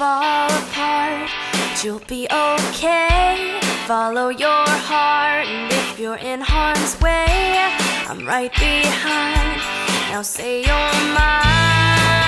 fall apart, you'll be okay. Follow your heart, and if you're in harm's way, I'm right behind. Now say you're mine.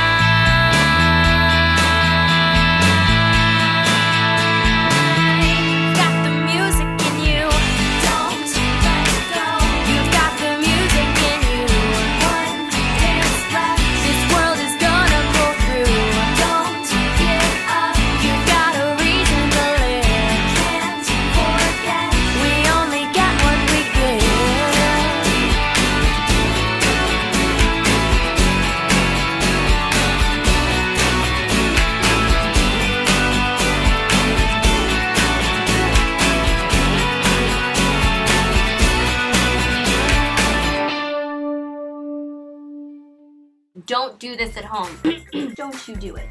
Don't do this at home. Don't you do it.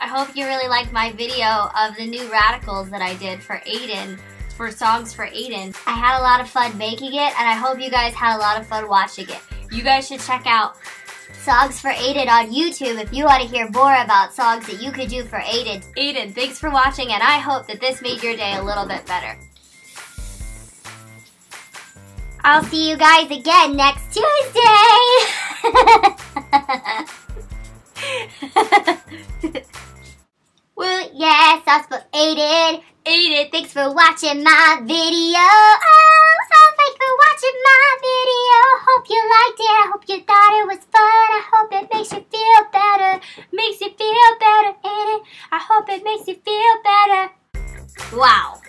I hope you really liked my video of the new radicals that I did for Aidan, for songs for Aidan. I had a lot of fun making it, and I hope you guys had a lot of fun watching it. You guys should check out Songs for Aidan on YouTube if you want to hear more about songs that you could do for Aidan. Aidan, thanks for watching, and I hope that this made your day a little bit better. I'll see you guys again next Tuesday. well, yes, that's for Aidan. Aidan, thanks for watching my video. Oh, oh, thanks for watching my video. Hope you liked it. I hope you thought it was fun. I hope it makes you feel better. Makes you feel better, Aidan. I hope it makes you feel better. Wow.